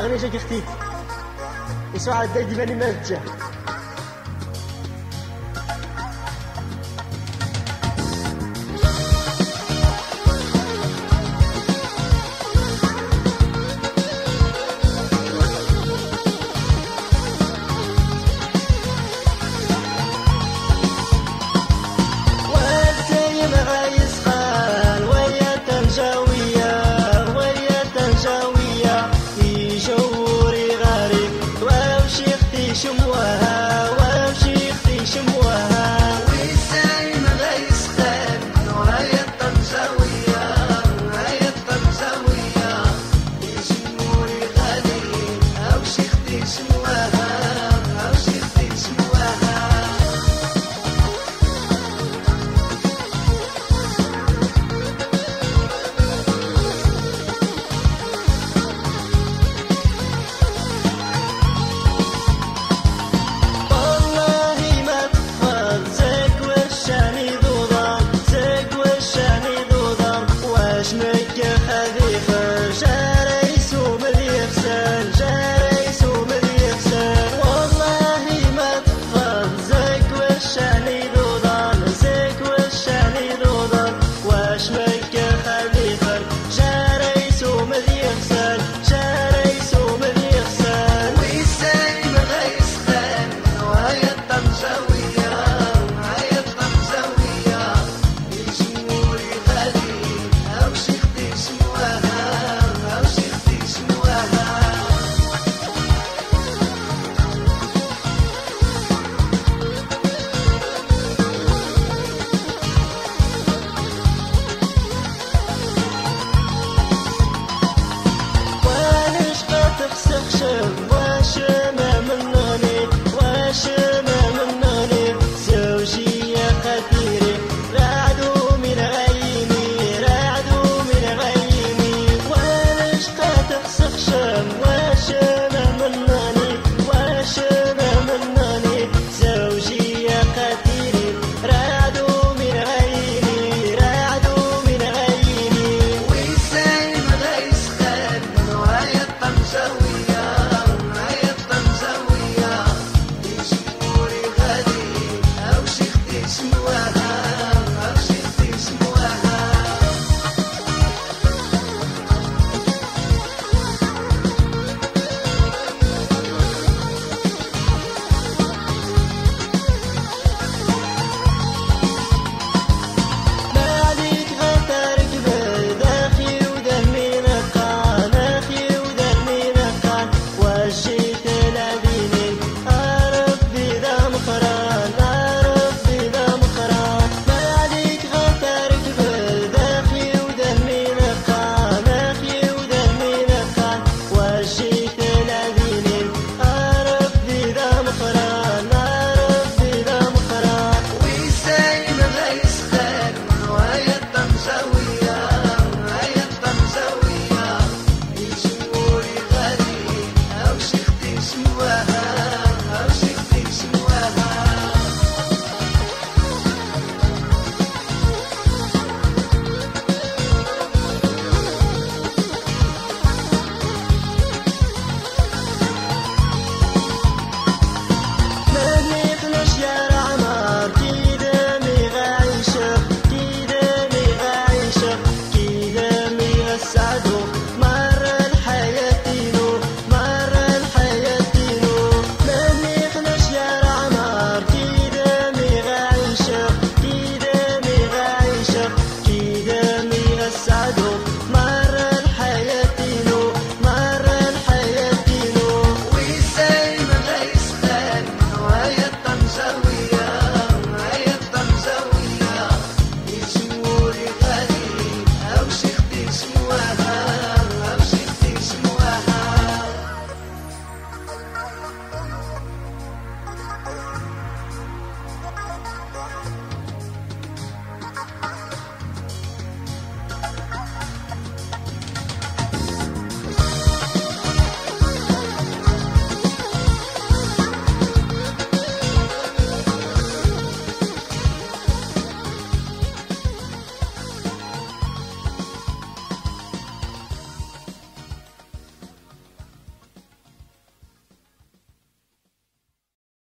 أغنية جاك أختي يسوع دايدي الدايدي ماني مالتجا